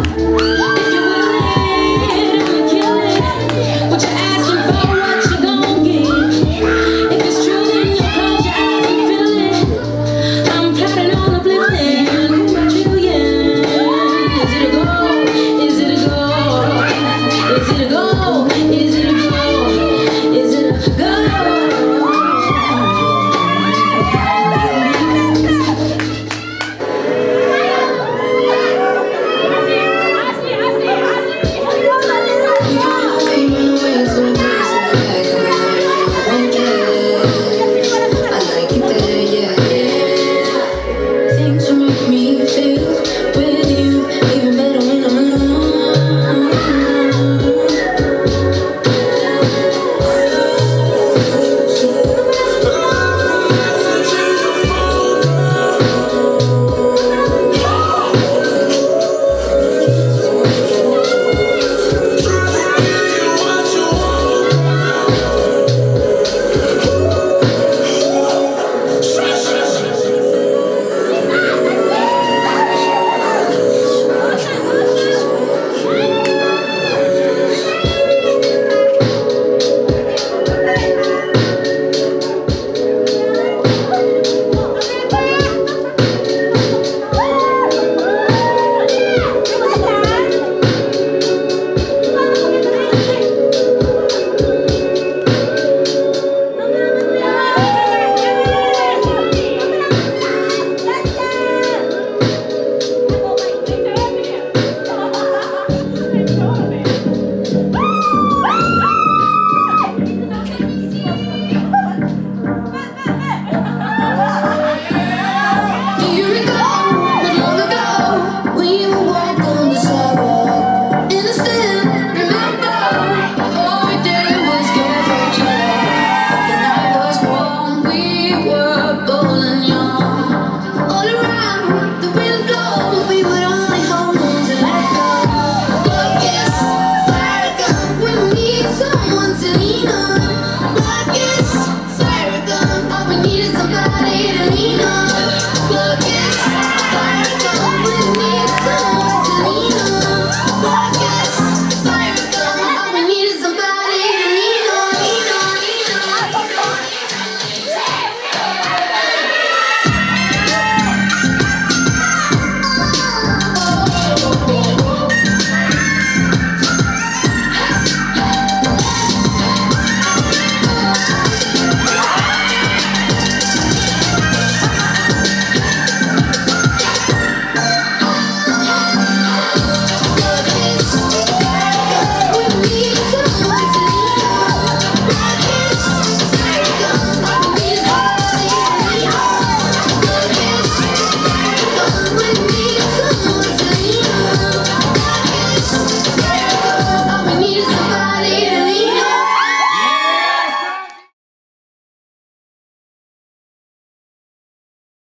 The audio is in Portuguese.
If you.